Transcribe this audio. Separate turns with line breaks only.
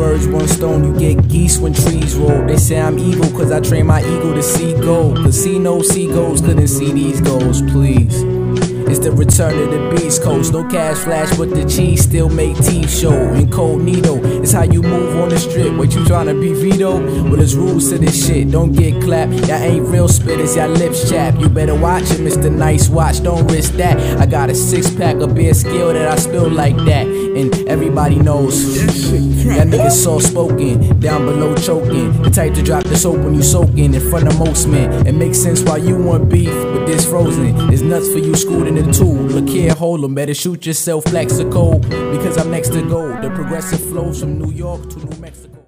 birds, one stone. You get geese when trees roll. They say I'm evil cause I train my ego to see gold. Casino seagulls couldn't see these goals, please. It's the return of the Beast Coast. No cash flash, but the cheese still make teeth show. Incognito, it's how you move on the strip. What you tryna be Vito? Well, there's rules to this shit. Don't get clapped. Y'all ain't real spitters, y'all lips chap. You better watch it, Mr. Nice Watch. Don't risk that. I got a six pack of beer skill that I spill like that. And everybody knows. Y'all niggas soft spoken, down below choking. The type to drop the soap when you soaking in front of most men. It makes sense why you want beef, but this frozen. It's nuts for you schooled in the tool. Look here, hold 'em. Better shoot yourself, Plexico. Because I'm next to go. The progressive flows from New York to New Mexico.